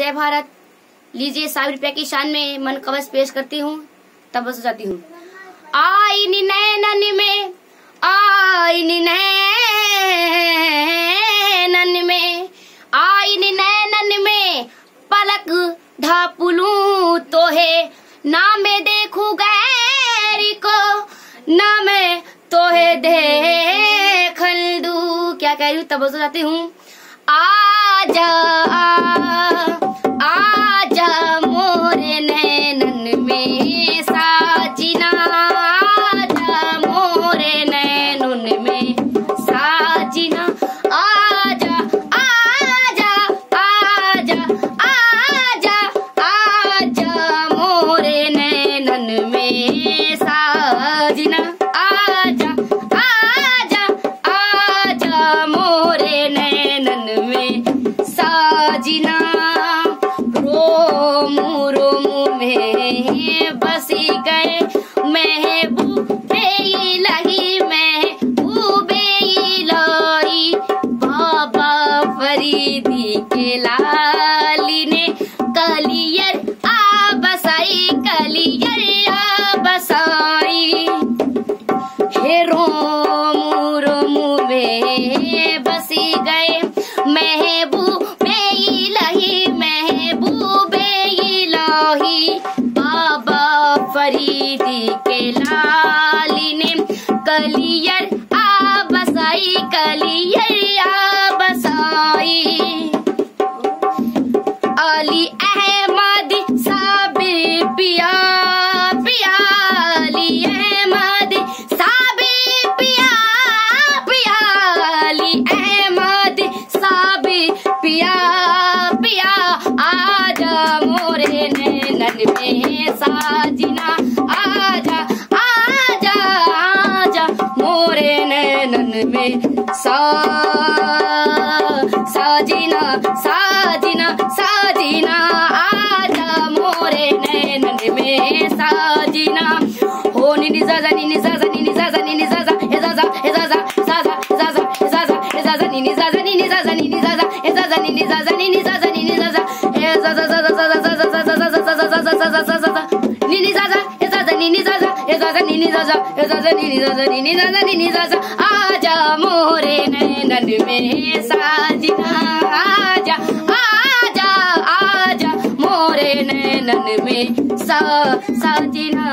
जय भारत। लीजिए साठ रुपया की शान में मन कवच पेश करती हूँ, तब बस जाती हूँ। आईन नैनन में आईन नैनन में आईन नैनन में पलक ढापुलू तो है ना मैं देखू गैर को, ना मैं तो है देखल क्या कह रही हूँ? तब बस जाती हूँ। आजा आजा मोरे नैनन में साजिना, आजा मोरे नैनन में साजिना। आजा आजा आजा आजा आजा मोरे नैनन में साजिना। साजिना रोम रोम में बसी गए। लगी महबूबे लाई बाबा फरीदी के लाली ने कलियर आ बसाई कलियर आ बसाई हे फरीदी के लाली ने कलियर आ बसाई कलियर नैनन में सा साजना साजना साजना आजा मोरे नैनन में साजना हो नि नि जा जा नि नि जा जा नि नि जा जा नि नि जा जा ए जा जा ए जा जा जा जा जा जा ए जा जा ए जा जा नि नि जा जा नी नी जा जा जा जा नी नी जा जा नी नी जा जा नी नी आ जा आजा मोरे नैनन मेरे मोरे नैनन में सा साजना